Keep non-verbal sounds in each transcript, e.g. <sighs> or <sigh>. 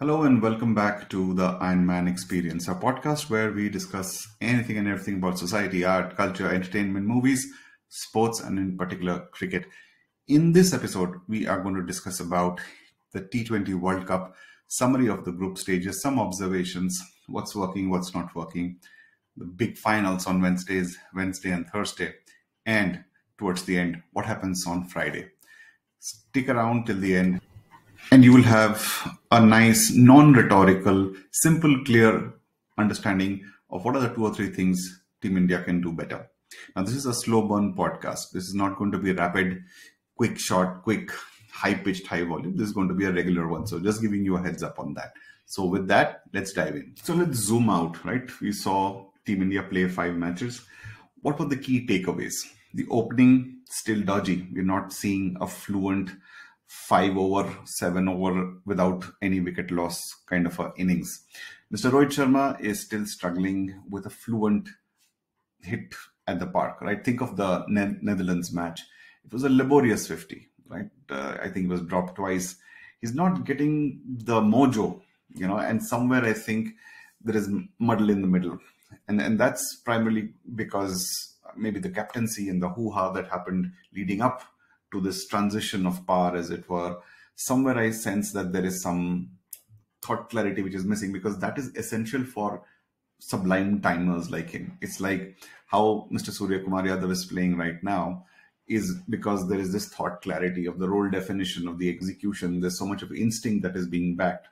Hello and welcome back to the Aayanman Experience, a podcast where we discuss anything and everything about society, art, culture, entertainment, movies, sports, and in particular cricket. In this episode, we are going to discuss about the T20 World Cup, summary of the group stages, some observations, what's working, what's not working, the big finals on Wednesdays, Wednesday and Thursday, and towards the end, what happens on Friday. Stick around till the end and you will have a nice non-rhetorical simple clear understanding of what are the two or three things team india can do better. Now this is a slow burn podcast. This is not going to be rapid quick short quick high pitched high volume this is going to be a regular one. So just giving you a heads up on that. So with that let's dive in. So let's zoom out right? We saw team india play five matches. What were the key takeaways? The opening still dodgy. We're not seeing a fluent five over, seven over without any wicket loss kind of a innings. Mr. Rohit Sharma is still struggling with a fluent hit at the park, right? Think of the ne- Netherlands match. It was a laborious 50, right? Uh, I think it was dropped twice. He's not getting the mojo, you know, and somewhere I think there is muddle in the middle. And, and that's primarily because maybe the captaincy and the hoo-ha that happened leading up to this transition of power, as it were, somewhere I sense that there is some thought clarity which is missing because that is essential for sublime timers like him. It's like how Mr. Surya Kumar Yadav is playing right now is because there is this thought clarity of the role definition of the execution. There's so much of instinct that is being backed,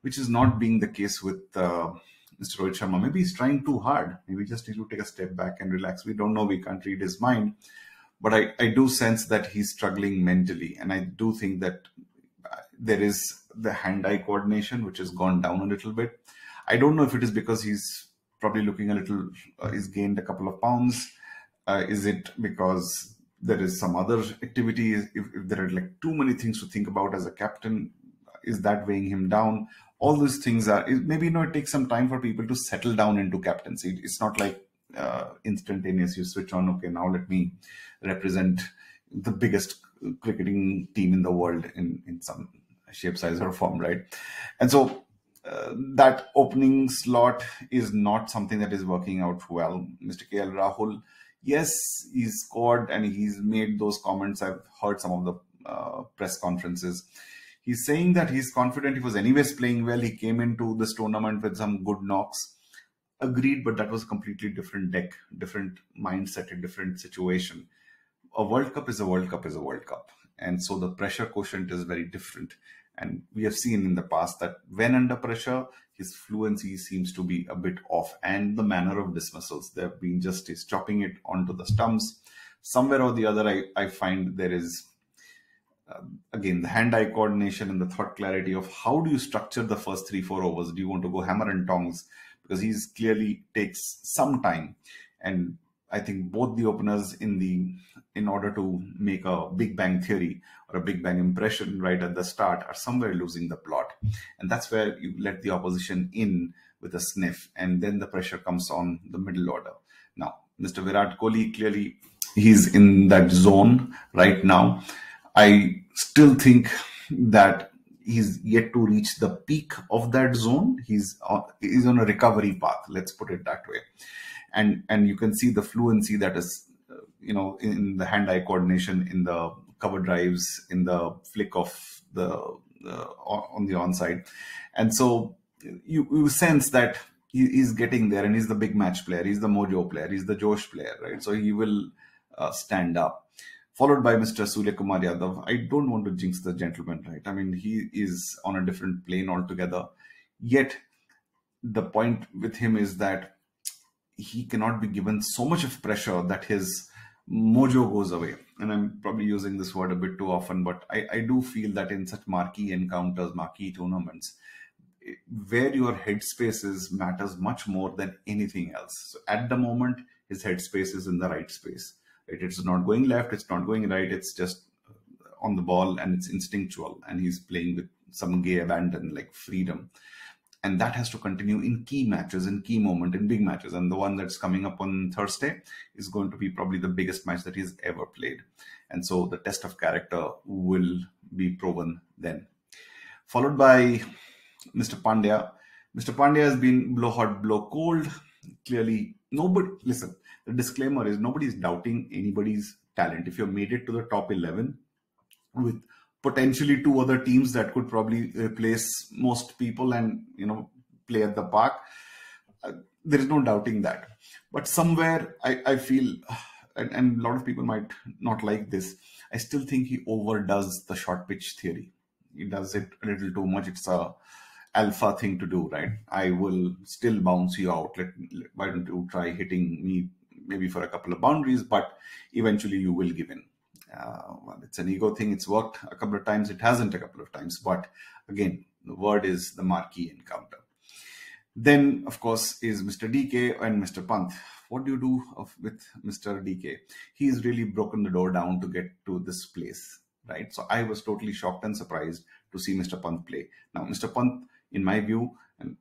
which is not being the case with uh, Mr. Rohit Sharma. Maybe he's trying too hard. Maybe just need to take a step back and relax. We don't know. We can't read his mind but I, I do sense that he's struggling mentally. And I do think that uh, there is the hand eye coordination, which has gone down a little bit. I don't know if it is because he's probably looking a little, uh, he's gained a couple of pounds. Uh, is it because there is some other activity? If, if there are like too many things to think about as a captain, is that weighing him down? All those things are maybe you know it takes some time for people to settle down into captaincy. It's not like uh, instantaneous. You switch on, okay, now let me represent the biggest cricketing team in the world in, in some shape, size, or form, right? And so uh, that opening slot is not something that is working out well. Mr. KL Rahul, yes, he's scored and he's made those comments. I've heard some of the uh, press conferences. He's saying that he's confident he was anyways playing well. He came into this tournament with some good knocks agreed, but that was a completely different deck, different mindset, a different situation. A World Cup is a World Cup is a World Cup. And so the pressure quotient is very different. And we have seen in the past that when under pressure, his fluency seems to be a bit off. And the manner of dismissals, they've been just he's chopping it onto the stumps. Somewhere or the other, I, I find there is uh, again the hand-eye coordination and the thought clarity of how do you structure the first three four overs do you want to go hammer and tongs because he's clearly takes some time. And I think both the openers in the in order to make a big bang theory or a big bang impression right at the start are somewhere losing the plot. And that's where you let the opposition in with a sniff and then the pressure comes on the middle order. Now mr virat kohli clearly he's in that zone right now. I still think that he's yet to reach the peak of that zone. He's on, he's on a recovery path. Let's put it that way. And and you can see the fluency that is, uh, you know, in the hand-eye coordination, in the cover drives, in the flick of the uh, on the onside, and so you, you sense that he, he's getting there, and he's the big match player. He's the mojo player. He's the Josh player, right? So he will uh, stand up followed by Mr. Surya Kumar Yadav. I don't want to jinx the gentleman, right? I mean, he is on a different plane altogether. Yet, the point with him is that he cannot be given so much of pressure that his mojo goes away. And I'm probably using this word a bit too often, but I, I do feel that in such marquee encounters, marquee tournaments, where your headspace is matters much more than anything else. So at the moment, his headspace is in the right space It's not going left, it's not going right, it's just on the ball and it's instinctual. And he's playing with some gay abandon, like freedom. And that has to continue in key matches, in key moment, in big matches. And the one that's coming up on Thursday is going to be probably the biggest match that he's ever played. And so the test of character will be proven then. Followed by Mr. Pandya. Mr. Pandya has been blow hot, blow cold. Clearly, nobody, listen, the disclaimer is nobody's doubting anybody's talent. If you've made it to the top 11 with potentially two other teams that could probably replace most people and, you know, play at the park, uh, there is no doubting that. But somewhere I, I feel, and, and a lot of people might not like this, I still think he overdoes the short pitch theory. He does it a little too much. It's a alpha thing to do, right? I will still bounce you out. Let, why don't you try hitting me maybe for a couple of boundaries, but eventually you will give in. Uh, well, it's an ego thing. It's worked a couple of times. It hasn't a couple of times, but again, the word is the marquee encounter. Then, of course, is Mr. DK and Mr. Pant. What do you do of, with Mr. DK? He's really broken the door down to get to this place, right? So I was totally shocked and surprised to see Mr. Pant play. Now, Mr. Pant, in my view, and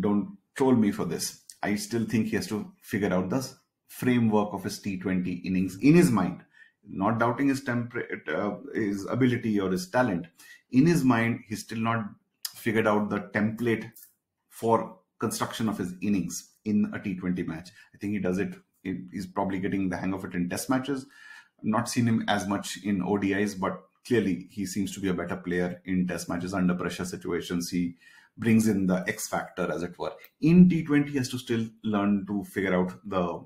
don't troll me for this, I still think he has to figure out the framework of his T20 innings in his mind. Not doubting his temper, uh, his ability or his talent. In his mind, he's still not figured out the template for construction of his innings in a T20 match. I think he does it. He's probably getting the hang of it in test matches. Not seen him as much in ODIs, but clearly he seems to be a better player in test matches under pressure situations. He brings in the X factor, as it were. In T20, he has to still learn to figure out the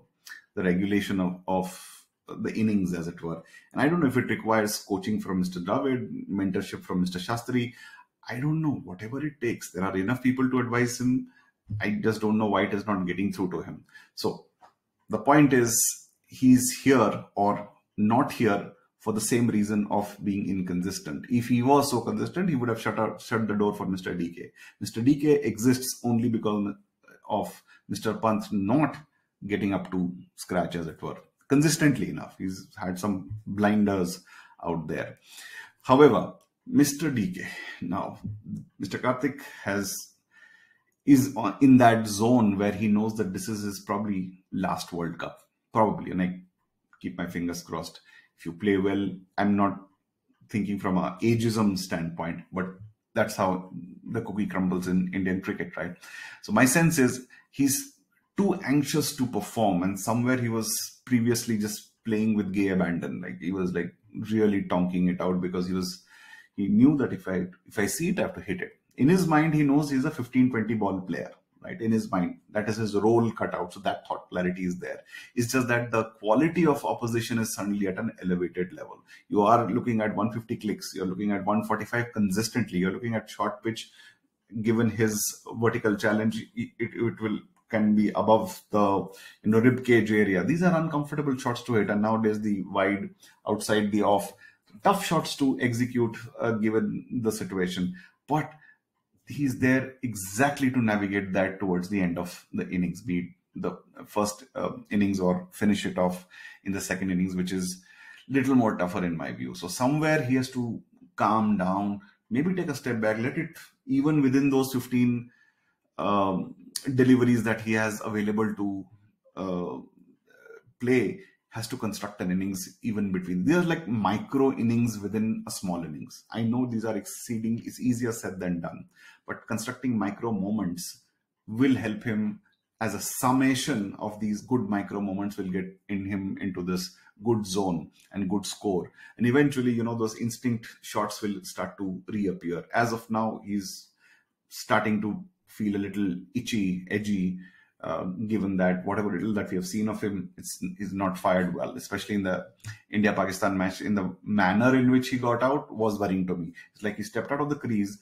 the regulation of, of the innings, as it were. And I don't know if it requires coaching from Mr. Dravid, mentorship from Mr. Shastri. I don't know, whatever it takes. There are enough people to advise him. I just don't know why it is not getting through to him. So the point is, he's here or not here for the same reason of being inconsistent. If he was so consistent, he would have shut out, shut the door for Mr. DK. Mr. DK exists only because of Mr. Pant not getting up to scratch, as it were, consistently enough. He's had some blinders out there. However, Mr. DK. Now, Mr. Karthik has is in that zone where he knows that this is his probably last World Cup, probably, and I keep my fingers crossed. If you play well, I'm not thinking from a ageism standpoint, but that's how the cookie crumbles in Indian cricket, right? So my sense is he's too anxious to perform, and somewhere he was previously just playing with gay abandon, like he was like really tonking it out because he was he knew that if I if I see it, I have to hit it. In his mind, he knows he's a 15, 20 ball player, right? In his mind, that is his role cut out. So that thought clarity is there. It's just that the quality of opposition is suddenly at an elevated level. You are looking at 150 clicks, you're looking at 145 consistently, you're looking at short pitch. Given his vertical challenge, it, it will can be above the you know rib cage area. These are uncomfortable shots to hit, and nowadays the wide outside the off tough shots to execute uh, given the situation. But he's there exactly to navigate that towards the end of the innings, be it the first uh, innings or finish it off in the second innings, which is little more tougher in my view. So somewhere he has to calm down, maybe take a step back, let it even within those 15 um, deliveries that he has available to uh, play has to construct an innings even between. These are like micro innings within a small innings. I know these are exceeding, it's easier said than done, but constructing micro moments will help him as a summation of these good micro moments will get in him into this good zone and good score. And eventually, you know, those instinct shots will start to reappear. As of now, he's starting to feel a little itchy, edgy, uh, given that whatever little that we have seen of him, it's is not fired well, especially in the India-Pakistan match. In the manner in which he got out was worrying to me. It's like he stepped out of the crease,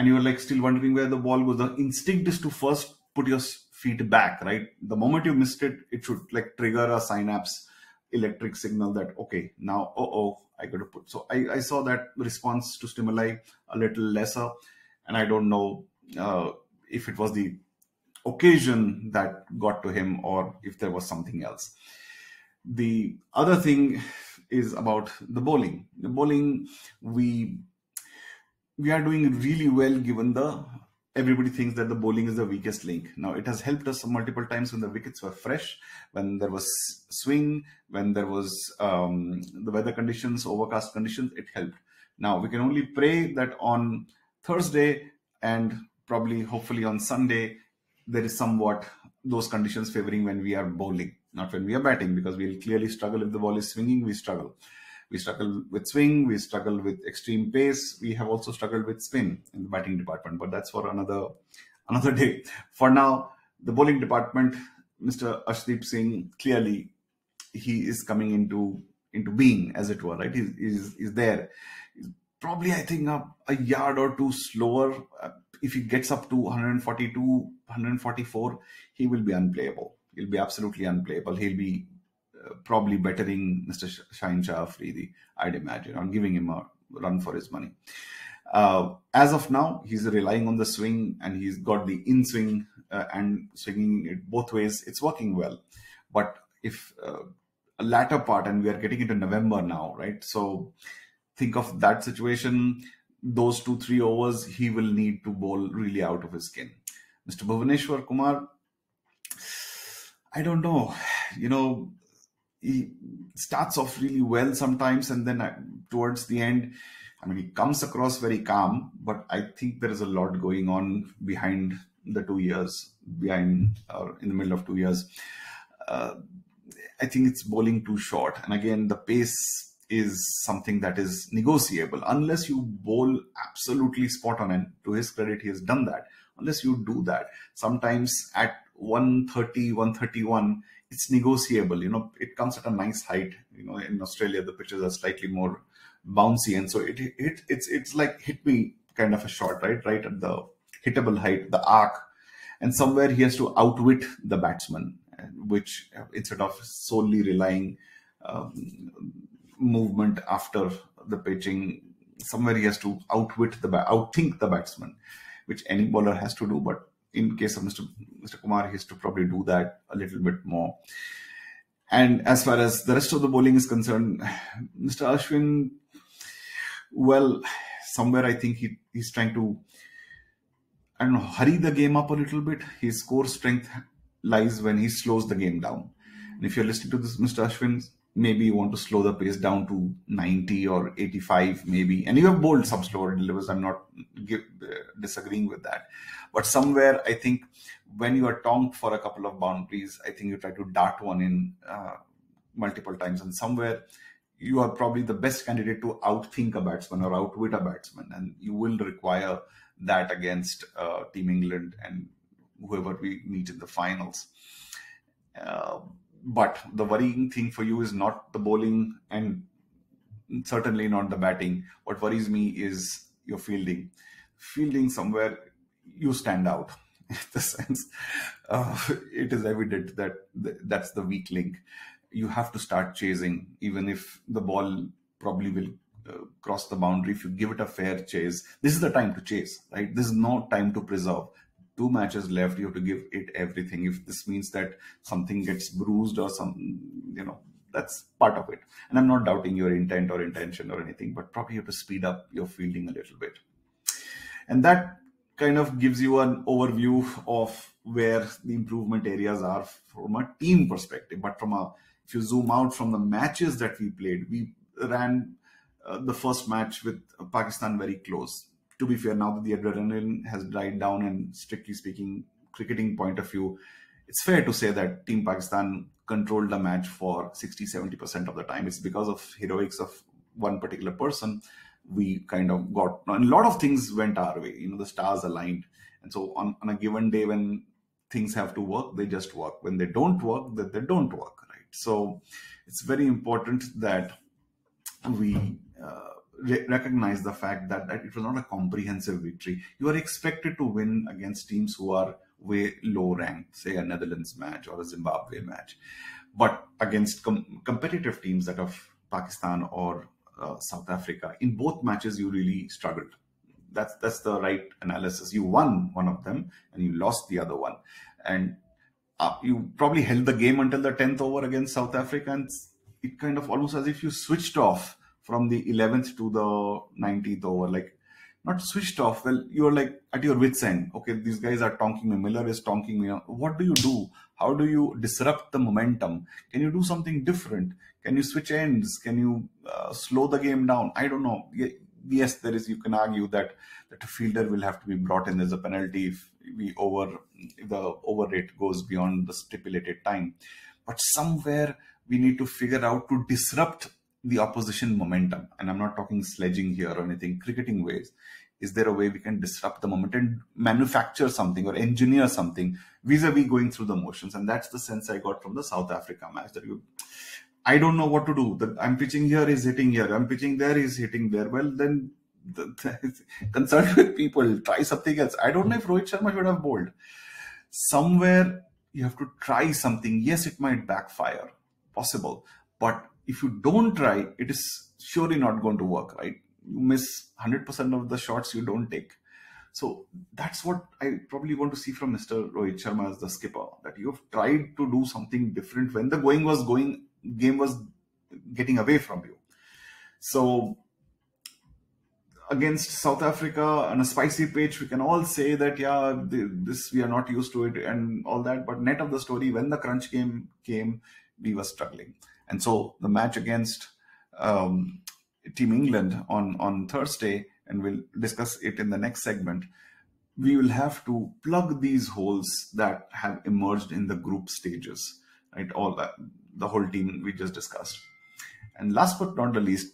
and you're like still wondering where the ball goes. The instinct is to first put your feet back, right? The moment you missed it, it should like trigger a synapse electric signal that okay, now oh oh, I got to put. So I, I saw that response to stimuli a little lesser, and I don't know uh, if it was the occasion that got to him or if there was something else. The other thing is about the bowling. The bowling, we we are doing really well given the everybody thinks that the bowling is the weakest link. Now it has helped us multiple times when the wickets were fresh, when there was swing, when there was um, the weather conditions, overcast conditions, it helped. Now we can only pray that on Thursday and probably, hopefully, on Sunday, there is somewhat those conditions favoring when we are bowling, not when we are batting, because we'll clearly struggle if the ball is swinging. We struggle. We struggle with swing. We struggle with extreme pace. We have also struggled with spin in the batting department, but that's for another another day. For now, the bowling department, Mr. Arshdeep Singh, clearly he is coming into into being, as it were, right? He's, he's, he's there. He's probably, I think, a, a yard or two slower. Uh, if he gets up to 142, 144, he will be unplayable. He'll be absolutely unplayable. He'll be probably bettering Mr. Shaheen Shah Afridi, I'd imagine, or giving him a run for his money. Uh, as of now, he's relying on the swing and he's got the in swing uh, and swinging it both ways. It's working well. But if uh, a latter part, and we are getting into November now, right? So think of that situation. Those two, three overs, he will need to bowl really out of his skin. Mr. Bhuvaneshwar Kumar, I don't know. You know, he starts off really well sometimes, and then uh, towards the end, I mean, he comes across very calm, but I think there is a lot going on behind the two years, behind or in the middle of two years. Uh, I think it's bowling too short. And again, the pace is something that is negotiable unless you bowl absolutely spot on. And to his credit, he has done that. Unless you do that, sometimes at 130, 131, it's negotiable. You know, it comes at a nice height. You know, in Australia, the pitches are slightly more bouncy, and so it, it it's it's like hit me kind of a shot, right, right at the hittable height, the arc, and somewhere he has to outwit the batsman which instead of solely relying um, movement after the pitching, somewhere he has to outwit the outthink the batsman, which any bowler has to do. But in case of Mr. Mr. Kumar, he has to probably do that a little bit more. And as far as the rest of the bowling is concerned, <sighs> Mr. Ashwin, well, somewhere I think he, he's trying to, I don't know, hurry the game up a little bit. His core strength lies when he slows the game down. And if you're listening to this, Mr. Ashwin, maybe you want to slow the pace down to 90 or 85, maybe. And you have bold sub slower delivers. I'm not give, uh, disagreeing with that. But somewhere, I think when you are tonked for a couple of boundaries, I think you try to dart one in uh, multiple times. And somewhere, you are probably the best candidate to outthink a batsman or outwit a batsman. And you will require that against uh, Team England and whoever we meet in the finals. But the worrying thing for you is not the bowling and certainly not the batting. What worries me is your fielding. Fielding somewhere you stand out. <laughs> In the sense, uh, it is evident that th- that's the weak link. You have to start chasing, even if the ball probably will uh, cross the boundary. If you give it a fair chase, this is the time to chase, right? This is no time to preserve two matches left you have to give it everything. If this means that something gets bruised or some you know that's part of it. And i'm not doubting your intent or intention or anything but probably you have to speed up your fielding a little bit. And that kind of gives you an overview of where the improvement areas are from a team perspective. But from a if you zoom out from the matches that we played we ran uh, the first match with pakistan very close to be fair, now that the adrenaline has died down and strictly speaking, cricketing point of view, it's fair to say that Team Pakistan controlled the match for 60 70% of the time. It's because of heroics of one particular person. We kind of got a lot of things went our way, you know, the stars aligned. And so on, on a given day when things have to work, they just work. When they don't work, that they don't work, right? So it's very important that we uh, re- recognize the fact that, that it was not a comprehensive victory. You are expected to win against teams who are way low ranked, say a Netherlands match or a Zimbabwe match, but against com- competitive teams that of Pakistan or uh, South Africa, in both matches you really struggled. That's that's the right analysis. You won one of them and you lost the other one, and uh, you probably held the game until the tenth over against South Africa, and it kind of almost as if you switched off from the 11th to the 19th over like not switched off. Well you're like at your wits end. Okay these guys are tonking me. Miller is tonking me. What do you do? How do you disrupt the momentum? Can you do something different? Can you switch ends? Can you uh, slow the game down? I don't know. Yes, there is. You can argue that that a fielder will have to be brought in as a penalty if we over if the over rate goes beyond the stipulated time. But somewhere we need to figure out to disrupt the opposition momentum. And I'm not talking sledging here or anything, cricketing ways. Is there a way we can disrupt the momentum and manufacture something or engineer something vis-a-vis going through the motions? And that's the sense I got from the South Africa match that you I don't know what to do. The, I'm pitching here, is hitting here. I'm pitching there, is hitting there. Well, then the, the, <laughs> concerned with people, try something else. I don't know if Rohit Sharma should have bowled. Somewhere you have to try something. Yes, it might backfire, possible. But if you don't try, it is surely not going to work, right? You miss 100% of the shots you don't take. So that's what I probably want to see from Mr. Rohit Sharma as the skipper, that you've tried to do something different when the going was going game was getting away from you. So against South Africa on a spicy pitch, we can all say that yeah, this we are not used to it and all that. But net of the story, when the crunch game came, we were struggling. And so the match against um, Team England on on Thursday, and we'll discuss it in the next segment. We will have to plug these holes that have emerged in the group stages, right? All that the whole team we just discussed. And last but not the least,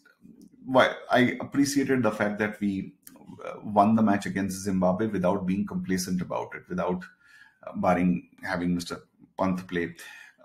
why I appreciated the fact that we uh, won the match against Zimbabwe without being complacent about it, without uh, barring having Mr. Pant play.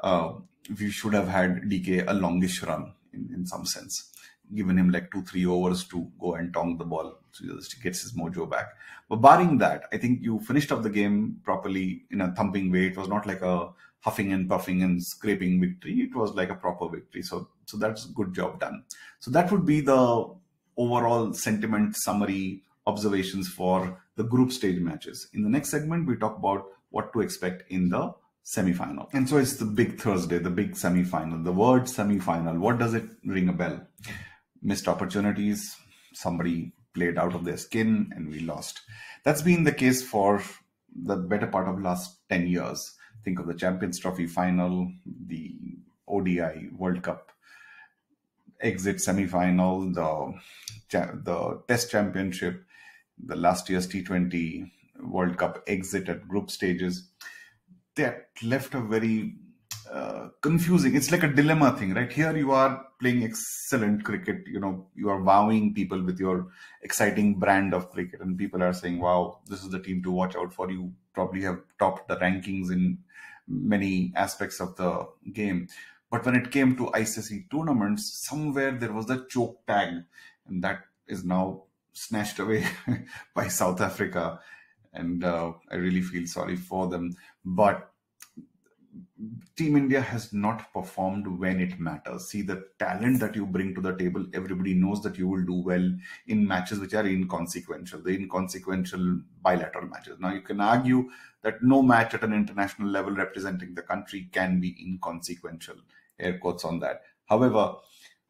Uh, we should have had DK a longish run in, in some sense, given him like two, three overs to go and tong the ball so he gets his mojo back. But barring that, I think you finished off the game properly in a thumping way. It was not like a huffing and puffing and scraping victory. It was like a proper victory. So, so that's good job done. So that would be the overall sentiment summary observations for the group stage matches. In the next segment, we talk about what to expect in the semi-final. And so it's the big Thursday, the big semi-final. The word semi-final, what does it ring a bell? Missed opportunities, somebody played out of their skin and we lost. That's been the case for the better part of last 10 years think of the Champions Trophy final, the ODI World Cup exit semi-final, the the Test Championship, the last year's T20 World Cup exit at group stages. That left a very uh, confusing. It's like a dilemma thing, right? Here you are playing excellent cricket. You know, you are wowing people with your exciting brand of cricket, and people are saying, "Wow, this is the team to watch out for." You probably have topped the rankings in many aspects of the game. But when it came to ICC tournaments, somewhere there was a choke tag, and that is now snatched away <laughs> by South Africa. And uh, I really feel sorry for them. But Team India has not performed when it matters. See, the talent that you bring to the table, everybody knows that you will do well in matches which are inconsequential, the inconsequential bilateral matches. Now, you can argue that no match at an international level representing the country can be inconsequential. Air quotes on that. However,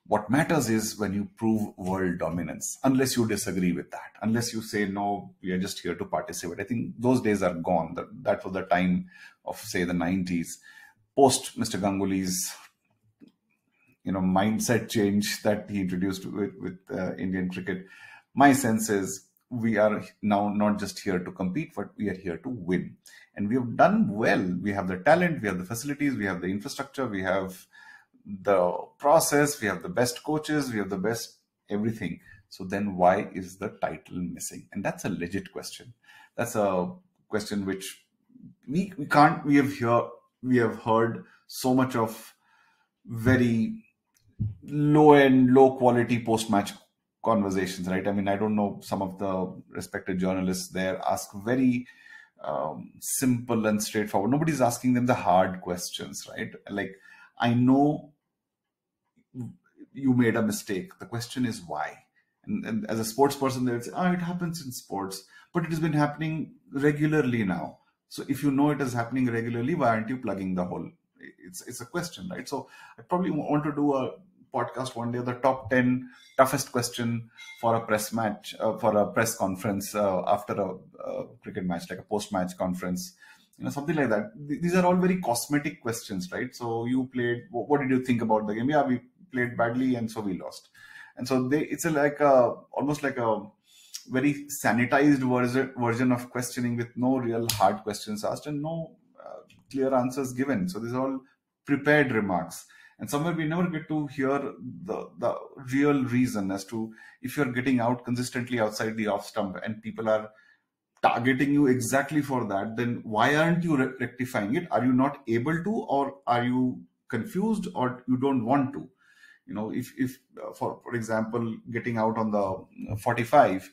what matters is when you prove world dominance, unless you disagree with that, unless you say, no, we are just here to participate. I think those days are gone. That, that was the time of, say, the 90s. Post Mr. Ganguly's you know mindset change that he introduced with, with uh, Indian cricket, my sense is we are now not just here to compete, but we are here to win. And we have done well. We have the talent, we have the facilities, we have the infrastructure, we have the process, we have the best coaches, we have the best everything. So then why is the title missing? And that's a legit question. That's a question which we, we can't we have here we have heard so much of very low end, low quality post match conversations, right? I mean, I don't know, some of the respected journalists there ask very um, simple and straightforward. Nobody's asking them the hard questions, right? Like, I know you made a mistake. The question is why. And, and as a sports person, they say, oh, it happens in sports, but it has been happening regularly now. So if you know it is happening regularly, why aren't you plugging the hole? It's it's a question, right? So I probably want to do a podcast one day, the top 10 toughest question for a press match, uh, for a press conference uh, after a, a, cricket match, like a post match conference, you know, something like that. These are all very cosmetic questions, right? So you played, what did you think about the game? Yeah, we played badly and so we lost. and so they it's a, like a almost like a very sanitized version version of questioning with no real hard questions asked and no uh, clear answers given. So these are all prepared remarks. And somewhere we never get to hear the, the real reason as to if you're getting out consistently outside the off stump and people are targeting you exactly for that, then why aren't you re- rectifying it? Are you not able to, or are you confused, or you don't want to? You know, if if uh, for for example, getting out on the 45,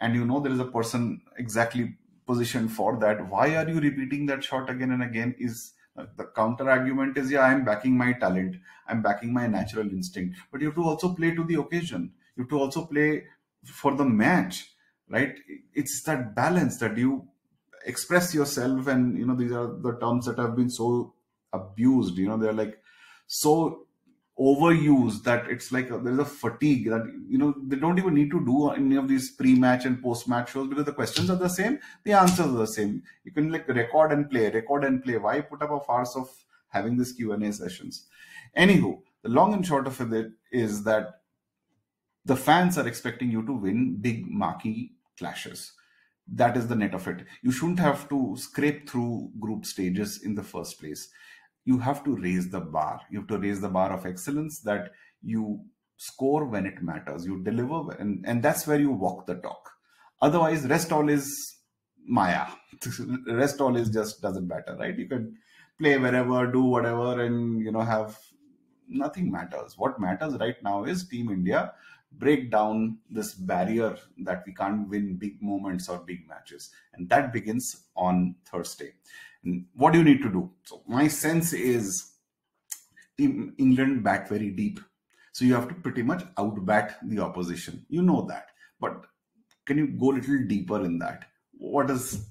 and you know there is a person exactly positioned for that, why are you repeating that shot again and again? Is uh, the counter argument is yeah, I'm backing my talent, I'm backing my natural instinct, but you have to also play to the occasion. You have to also play for the match right it's that balance that you express yourself and you know these are the terms that have been so abused you know they're like so overused that it's like a, there's a fatigue that you know they don't even need to do any of these pre-match and post-match shows because the questions are the same the answers are the same you can like record and play record and play why put up a farce of having this q&a sessions anywho the long and short of it is that the fans are expecting you to win big marquee clashes. That is the net of it. You shouldn't have to scrape through group stages in the first place. You have to raise the bar. You have to raise the bar of excellence that you score when it matters. You deliver, and, and that's where you walk the talk. Otherwise, rest all is Maya. <laughs> rest all is just doesn't matter, right? You can play wherever, do whatever, and you know have nothing matters. What matters right now is Team India break down this barrier that we can't win big moments or big matches. And that begins on Thursday. What do you need to do? So, my sense is Team England bat very deep. So, you have to pretty much outbat the opposition. You know that. But can you go a little deeper in that? What is,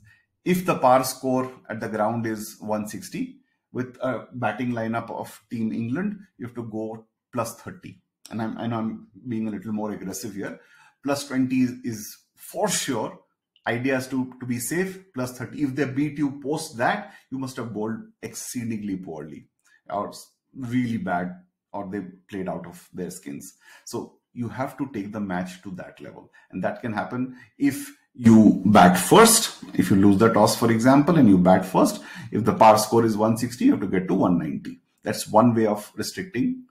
if the par score at the ground is 160, with a batting lineup of Team England, you have to go plus 30 and I'm, I know I'm being a little more aggressive here, plus 20 is, is for sure. Idea is to, to be safe, plus 30. If they beat you post that, you must have bowled exceedingly poorly or really bad, or they played out of their skins. So you have to take the match to that level. And that can happen if you bat first. If you lose the toss, for example, and you bat first, if the par score is 160, you have to get to 190. That's one way of restricting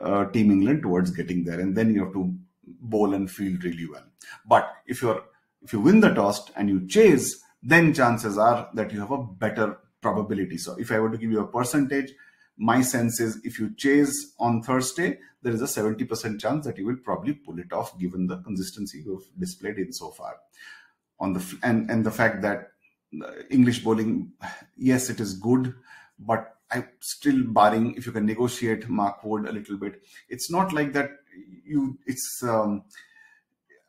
uh, Team England towards getting there, and then you have to bowl and field really well. But if you're if you win the toss and you chase, then chances are that you have a better probability. So if I were to give you a percentage, my sense is if you chase on Thursday, there is a 70% chance that you will probably pull it off given the consistency you've displayed in so far. On the and and the fact that English bowling, yes, it is good, but I'm still barring if you can negotiate Mark Wood a little bit. It's not like that. You, it's um,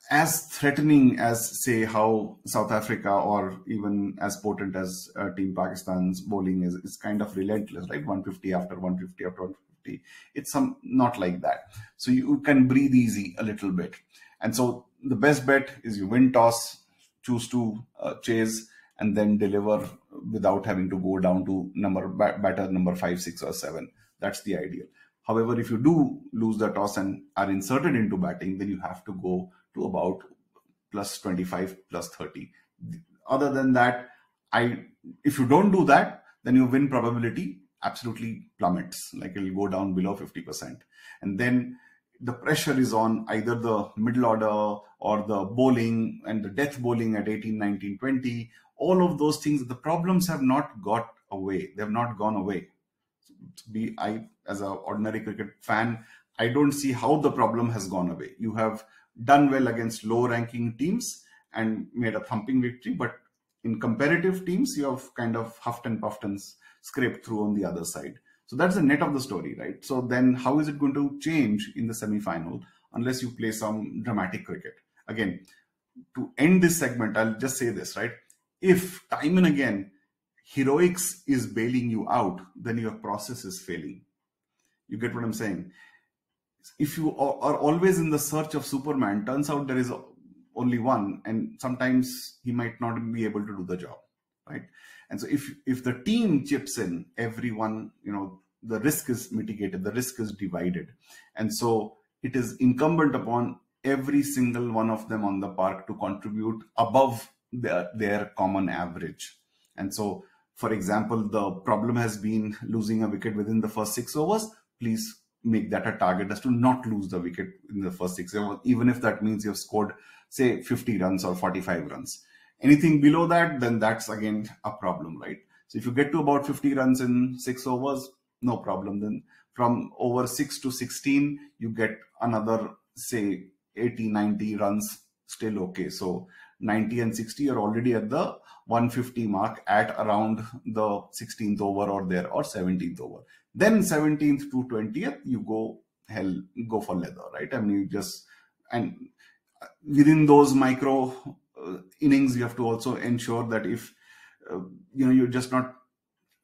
as threatening as say how South Africa or even as potent as uh, Team Pakistan's bowling is. It's kind of relentless, right? 150 after 150 after 150. It's some not like that. So you can breathe easy a little bit. And so the best bet is you win toss, choose to uh, chase and then deliver without having to go down to number batter number five, six, or seven. That's the ideal. However, if you do lose the toss and are inserted into batting, then you have to go to about plus 25, plus 30. Other than that, I if you don't do that, then your win probability absolutely plummets. Like it'll go down below 50%. And then the pressure is on either the middle order or the bowling and the death bowling at 18, 19, 20 all of those things the problems have not got away they have not gone away be i as an ordinary cricket fan i don't see how the problem has gone away you have done well against low ranking teams and made a thumping victory. But in comparative teams you have kind of huffed and puffed and scraped through on the other side. So that's the net of the story right? So then how is it going to change in the semi final unless you play some dramatic cricket? Again to end this segment i'll just say this right? If time and again heroics is bailing you out, then your process is failing. You get what I'm saying? If you are always in the search of Superman, turns out there is only one, and sometimes he might not be able to do the job, right? And so if if the team chips in, everyone, you know, the risk is mitigated, the risk is divided, and so it is incumbent upon every single one of them on the park to contribute above their, their common average. And so, for example, the problem has been losing a wicket within the first six overs. Please make that a target as to not lose the wicket in the first six even if that means you've scored, say, 50 runs or 45 runs. Anything below that, then that's again a problem, right? So if you get to about 50 runs in six overs, no problem. Then from over 6 to 16, you get another, say, 80, 90 runs, still okay. So 90 and 60 are already at the 150 mark at around the 16th over or there or 17th over. Then 17th to 20th, you go hell, go for leather, right? I mean, you just, and within those micro uh, innings, you have to also ensure that if, uh, you know, you're just not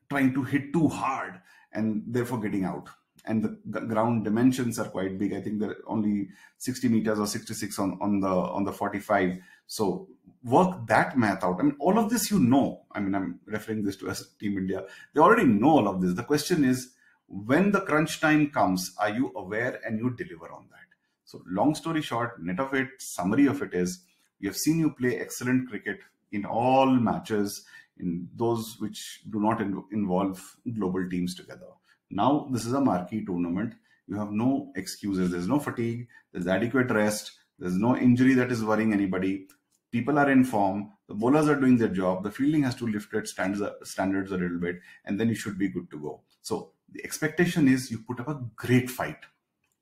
trying to hit too hard and therefore getting out and the ground dimensions are quite big. I think they're only 60 meters or 66 on, on the on the 45. So work that math out. I mean, all of this you know. I mean, I'm referring this to as Team India. They already know all of this. The question is, when the crunch time comes, are you aware and you deliver on that? So, long story short, net of it, summary of it is, we have seen you play excellent cricket in all matches, in those which do not in involve global teams together. Now, this is a marquee tournament. You have no excuses. There's no fatigue. There's adequate rest. There's no injury that is worrying anybody. People are in form. The bowlers are doing their job. The fielding has to lift its standards, standards a little bit, and then you should be good to go. So the expectation is you put up a great fight.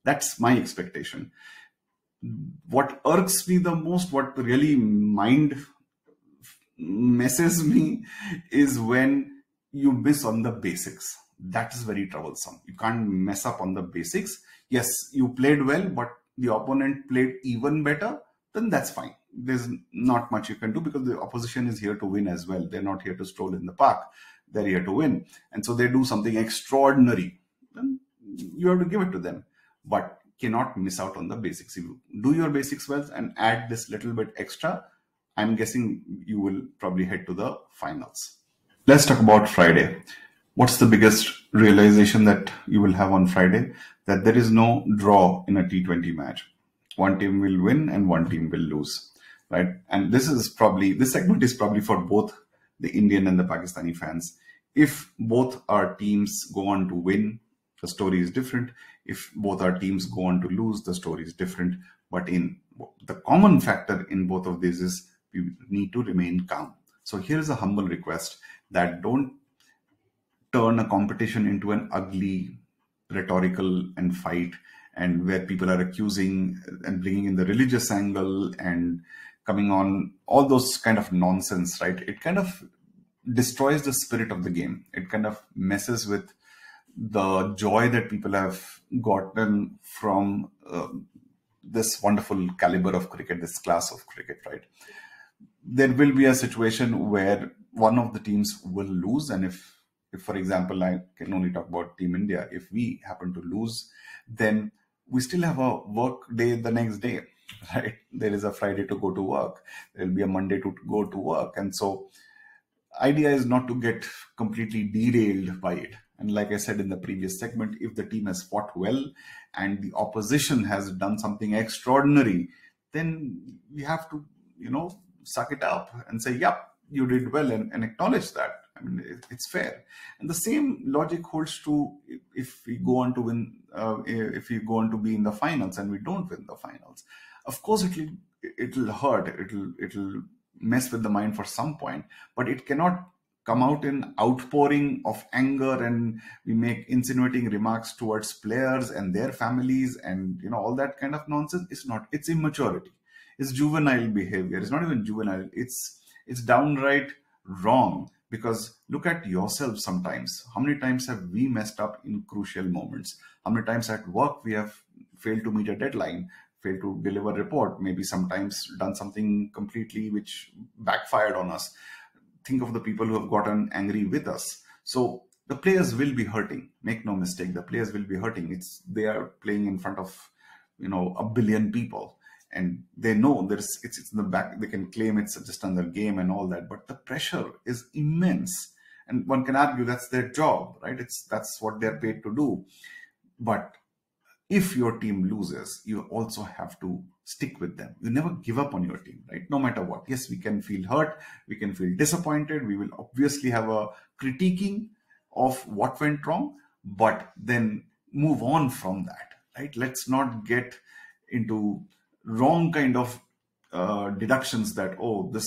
That's my expectation. What irks me the most, what really mind messes me, is when you miss on the basics that is very troublesome. You can't mess up on the basics. Yes, you played well, but the opponent played even better, then that's fine. There's not much you can do because the opposition is here to win as well. They're not here to stroll in the park. They're here to win. And so they do something extraordinary. Then you have to give it to them. But cannot miss out on the basics. You do your basics well and add this little bit extra, I'm guessing you will probably head to the finals. Let's talk about Friday what's the biggest realization that you will have on Friday? That there is no draw in a T20 match. One team will win and one team will lose, right? And this is probably, this segment is probably for both the Indian and the Pakistani fans. If both our teams go on to win, the story is different. If both our teams go on to lose, the story is different. But in the common factor in both of these is we need to remain calm. So here is a humble request that don't turn a competition into an ugly rhetorical and fight and where people are accusing and bringing in the religious angle and coming on all those kind of nonsense right? It kind of destroys the spirit of the game. It kind of messes with the joy that people have gotten from uh, this wonderful caliber of cricket this class of cricket right? There will be a situation where one of the teams will lose and if if for example i can only talk about team india if we happen to lose then we still have a work day the next day <laughs> right? There is a friday to go to work. There'll be a monday to go to work. And so idea is not to get completely derailed by it. And like i said in the previous segment if the team has fought well and the opposition has done something extraordinary then we have to you know suck it up and say yep you did well and, and acknowledge that I mean, it's fair. And the same logic holds true if we go on to win, uh, if we go on to be in the finals and we don't win the finals. Of course, it'll it'll hurt. It'll it'll mess with the mind for some point, but it cannot come out in outpouring of anger and we make insinuating remarks towards players and their families and you know all that kind of nonsense it's not it's immaturity it's juvenile behavior it's not even juvenile it's it's downright wrong because look at yourself sometimes. How many times have we messed up in crucial moments? How many times at work we have failed to meet a deadline, failed to deliver report, maybe sometimes done something completely which backfired on us. Think of the people who have gotten angry with us. So the players will be hurting. Make no mistake, the players will be hurting. It's they are playing in front of you know a billion people and they know there's it's, it's in the back they can claim it's just another game and all that but the pressure is immense and one can argue that's their job right it's that's what they're paid to do but if your team loses, you also have to stick with them. You never give up on your team, right? No matter what. Yes, we can feel hurt, we can feel disappointed, we will obviously have a critiquing of what went wrong, but then move on from that, right? Let's not get into wrong kind of uh, deductions that, oh, this,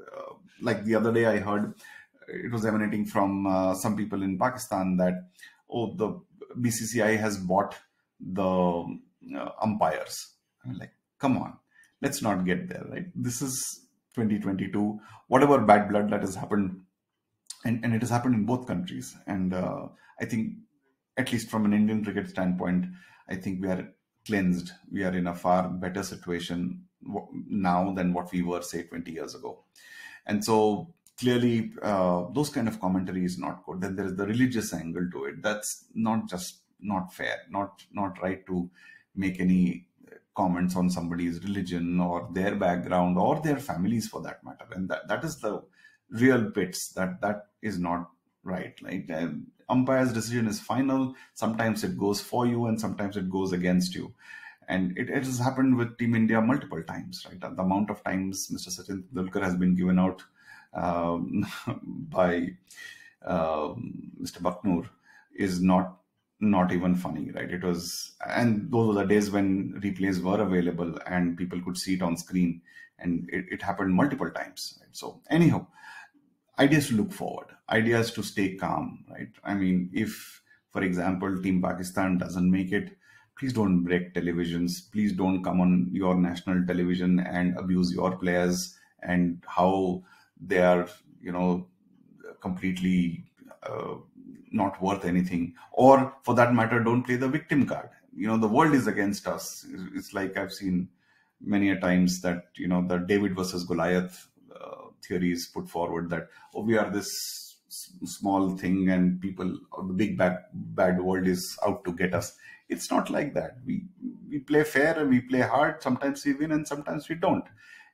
uh, like the other day I heard it was emanating from uh, some people in Pakistan that, oh, the BCCI has bought the uh, umpires. I'm like, come on, let's not get there, right? This is 2022. Whatever bad blood that has happened, and, and it has happened in both countries. And uh, I think, at least from an Indian cricket standpoint, I think we are cleansed. We are in a far better situation now than what we were, say, 20 years ago. And so clearly, uh, those kind of commentary is not good. Then there is the religious angle to it. That's not just not fair, not not right to make any comments on somebody's religion or their background or their families for that matter. And that, that is the real bits that that is not right. Like uh, umpire's decision is final. Sometimes it goes for you and sometimes it goes against you. And it, it has happened with Team India multiple times, right? The amount of times Mr. Sachin Tendulkar has been given out um, <laughs> by um, Mr. Bucknor is not not even funny, right? It was, and those were the days when replays were available and people could see it on screen, and it, it happened multiple times. Right? So, anyhow, ideas to look forward, ideas to stay calm, right? I mean, if, for example, Team Pakistan doesn't make it, please don't break televisions. Please don't come on your national television and abuse your players and how they are, you know, completely. Uh, not worth anything or for that matter don't play the victim card you know the world is against us it's like i've seen many a times that you know the david versus goliath theory is put forward that oh we are this small thing and people the big bad bad world is out to get us. It's not like that. We we play fair and we play hard. Sometimes we win and sometimes we don't.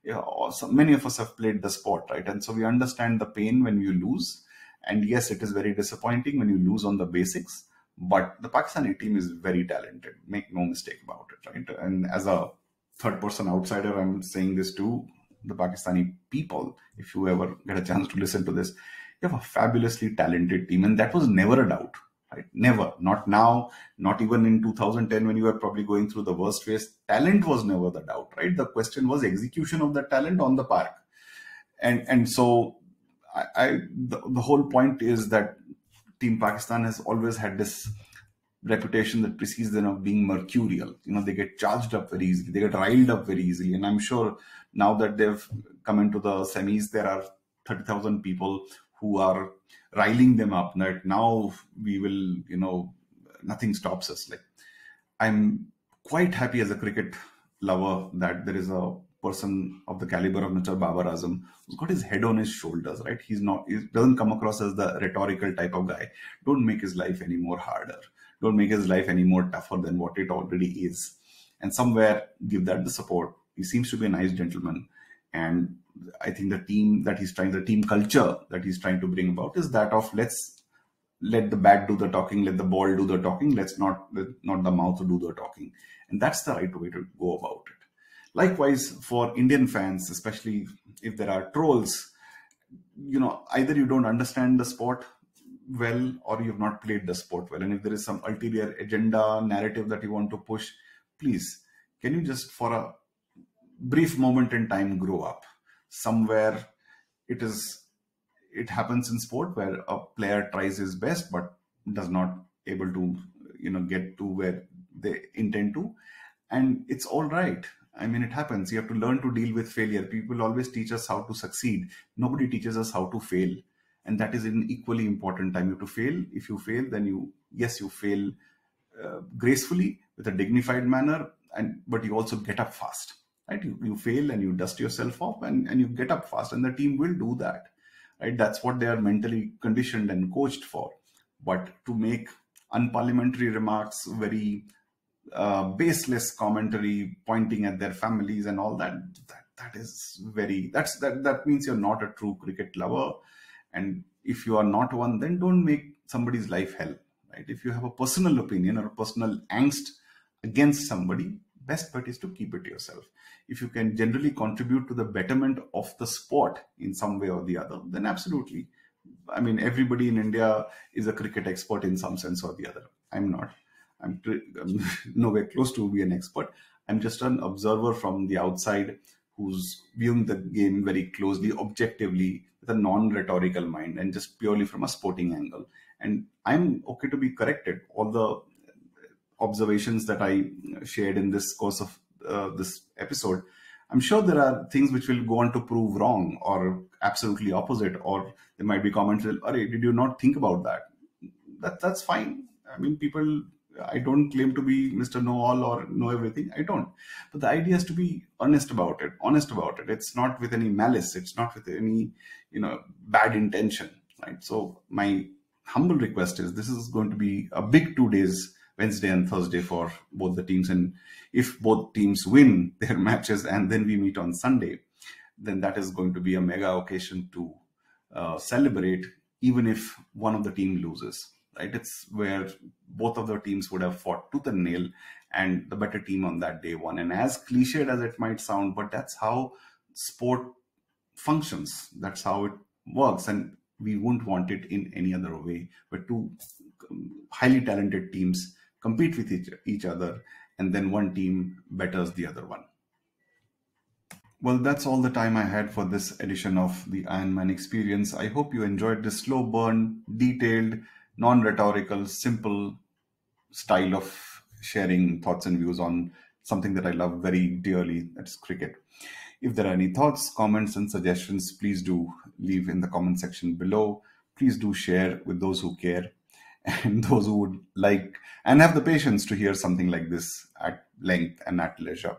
You know, many of us have played the sport right? And so we understand the pain when you lose. And yes, it is very disappointing when you lose on the basics, but the Pakistani team is very talented. Make no mistake about it, right? And as a third person outsider, I'm saying this to the Pakistani people. If you ever get a chance to listen to this, you have a fabulously talented team, and that was never a doubt. Right? Never, not now, not even in 2010 when you were probably going through the worst phase. Talent was never the doubt, right? The question was execution of the talent on the park, and and so I, I the, the whole point is that Team Pakistan has always had this reputation that precedes them of being mercurial. You know, they get charged up very easily, they get riled up very easily. And I'm sure now that they've come into the semis, there are 30,000 people who are riling them up that now we will, you know, nothing stops us. Like, I'm quite happy as a cricket lover that there is a person of the caliber of Mr. Babar Azam who's got his head on his shoulders, right? He's not, he doesn't come across as the rhetorical type of guy. Don't make his life any more harder. Don't make his life any more tougher than what it already is. And somewhere give that the support. He seems to be a nice gentleman. And I think the team that he's trying, the team culture that he's trying to bring about is that of let's let the bat do the talking, let the ball do the talking, let's not let not the mouth do the talking. And that's the right way to go about it. Likewise, for Indian fans, especially if there are trolls, you know, either you don't understand the sport well or you've not played the sport well. And if there is some ulterior agenda, narrative that you want to push, please, can you just for a brief moment in time grow up? Somewhere it is it happens in sport where a player tries his best but does not able to you know get to where they intend to and it's all right I mean, it happens. You have to learn to deal with failure. People always teach us how to succeed. Nobody teaches us how to fail. And that is an equally important time. You to fail. If you fail, then you, yes, you fail uh, gracefully with a dignified manner, and but you also get up fast. Right? You, you fail and you dust yourself off and, and you get up fast. And the team will do that. Right? That's what they are mentally conditioned and coached for. But to make unparliamentary remarks, very uh, baseless commentary pointing at their families and all that that that is very that's that that means you're not a true cricket lover and if you are not one then don't make somebody's life hell right if you have a personal opinion or a personal angst against somebody, best bet is to keep it yourself. If you can generally contribute to the betterment of the sport in some way or the other, then absolutely. I mean, everybody in India is a cricket expert in some sense or the other. I'm not. I'm, <laughs> I'm nowhere close to be an expert. I'm just an observer from the outside who's viewing the game very closely, objectively, with a non rhetorical mind and just purely from a sporting angle. And I'm okay to be corrected. All the observations that I shared in this course of uh, this episode, I'm sure there are things which will go on to prove wrong or absolutely opposite, or there might be comments, Are, did you not think about that? That That's fine. I mean, people I don't claim to be Mr. Know All or know everything. I don't. But the idea is to be honest about it. Honest about it. It's not with any malice. It's not with any, you know, bad intention. Right. So my humble request is this is going to be a big two days, Wednesday and Thursday for both the teams. And if both teams win <laughs> their matches and then we meet on Sunday, then that is going to be a mega occasion to uh, celebrate, even if one of the team loses right? It's where both of the teams would have fought tooth and nail, and the better team on that day won. And as cliched as it might sound, but that's how sport functions. That's how it works, and we wouldn't want it in any other way. Where two um, highly talented teams compete with each, each other, and then one team betters the other one. Well, that's all the time I had for this edition of the Aayanman Experience. I hope you enjoyed this slow burn, detailed, non-rhetorical, simple style of sharing thoughts and views on something that I love very dearly, that's cricket. If there are any thoughts, comments, and suggestions, please do leave in the comment section below. Please do share with those who care <laughs> and those who would like and have the patience to hear something like this at length and at leisure.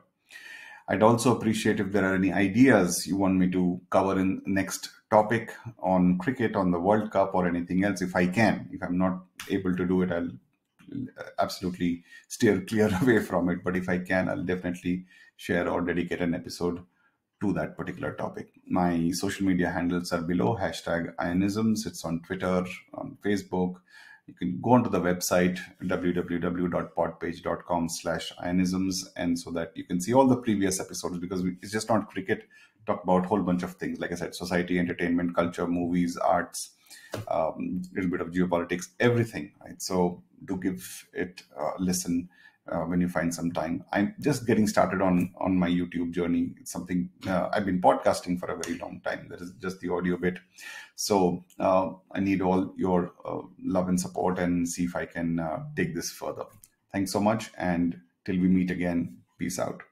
I'd also appreciate if there are any ideas you want me to cover in next topic on cricket, on the World Cup, or anything else, if I can. If I'm not able to do it, I'll uh, absolutely steer clear <laughs> away from it. But if I can, I'll definitely share or dedicate an episode to that particular topic. My social media handles are below hashtag Aayanisms. It's on Twitter, on Facebook, you can go onto the website www.podpage.com slash aayanisms and so that you can see all the previous episodes because we, it's just not cricket talk about a whole bunch of things. Like i said society entertainment culture movies arts a um, little bit of geopolitics everything right? So do give it a listen uh, when you find some time. I'm just getting started on on my YouTube journey. It's something uh, I've been podcasting for a very long time. That is just the audio bit. So uh, I need all your uh, love and support and see if I can uh, take this further. Thanks so much, and till we meet again, peace out.